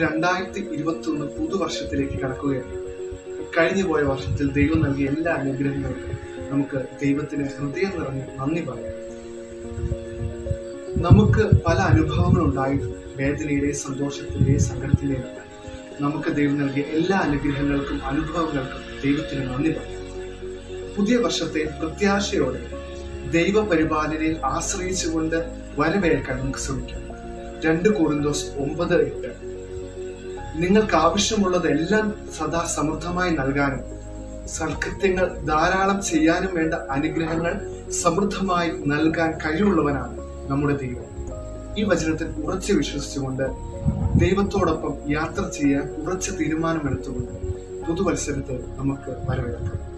രണ്ടായിരത്തി ഇരുപത്തി ഒന്ന് പുതുവർഷത്തിലേക്ക് കടക്കുകയാണ്. കഴിഞ്ഞു പോയ വർഷത്തിൽ ദൈവം നൽകിയ എല്ലാ അനുഗ്രഹങ്ങൾക്കും നമുക്ക് ദൈവത്തിന് ഹൃദയം നിറഞ്ഞ് നന്ദി പറയാം. നമുക്ക് പല അനുഭവങ്ങളും ഉണ്ടായി വേദനയുടെ സന്തോഷത്തിന്റെ സങ്കടത്തിന്റെ നമുക്ക് ദൈവം നൽകിയ എല്ലാ അനുഗ്രഹങ്ങൾക്കും അനുഭവങ്ങൾക്കും ദൈവത്തിന് നന്ദി പറയാം. പുതിയ വർഷത്തെ പ്രത്യാശയോടെ ദൈവപരിപാലനയിൽ ആശ്രയിച്ചുകൊണ്ട് വരവേൽക്കാൻ നമുക്ക് ശ്രമിക്കാം. രണ്ട് കോറിന്തോസ് ഒമ്പത് എട്ട് നിങ്ങൾക്ക് ആവശ്യമുള്ളതെല്ലാം സദാ സമൃദ്ധമായി നൽകാനും സൽകൃത്യങ്ങൾ ധാരാളം ചെയ്യാനും വേണ്ട അനുഗ്രഹങ്ങൾ സമൃദ്ധമായി നൽകാൻ കഴിവുള്ളവനാണ് നമ്മുടെ ദൈവം. ഈ വചനത്തിൽ ഉറച്ചു വിശ്വസിച്ചുകൊണ്ട് ദൈവത്തോടൊപ്പം യാത്ര ചെയ്യാൻ ഉറച്ച തീരുമാനമെടുത്തുകൊണ്ട് പുതുവത്സരത്തെ നമുക്ക് വരവേൽക്കാം.